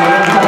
감사합니다.